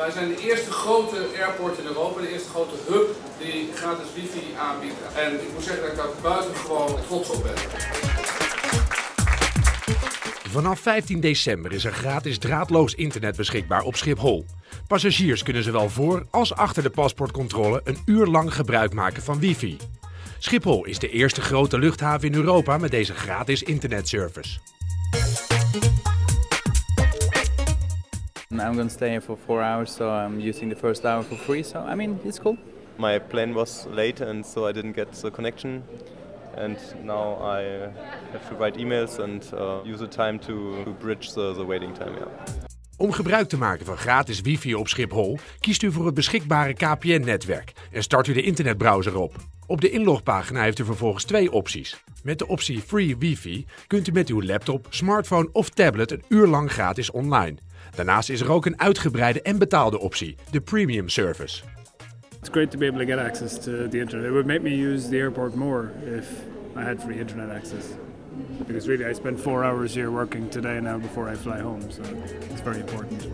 Wij zijn de eerste grote airport in Europa, de eerste grote hub die gratis wifi aanbiedt. En ik moet zeggen dat ik daar buitengewoon trots op ben. Vanaf 15 december is er gratis draadloos internet beschikbaar op Schiphol. Passagiers kunnen zowel voor als achter de paspoortcontrole een uur lang gebruik maken van wifi. Schiphol is de eerste grote luchthaven in Europa met deze gratis internetservice. I'm going to stay here for four hours, so I'm using the first hour for free. So I mean, it's cool. My plane was late, and so I didn't get the connection. And now I have to write emails and uh, use the time to, to bridge the, the waiting time. Yeah. Om gebruik te maken van gratis wifi op Schiphol, kiest u voor het beschikbare KPN-netwerk en start u de internetbrowser op. Op de inlogpagina heeft u vervolgens twee opties. Met de optie Free Wifi kunt u met uw laptop, smartphone of tablet een uur lang gratis online. Daarnaast is er ook een uitgebreide en betaalde optie, de Premium Service. It's great to be able to get access to the internet. It would make me use the airport more if I had free internet access. Because really, I spend four hours here working today now before I fly home, so it's very important.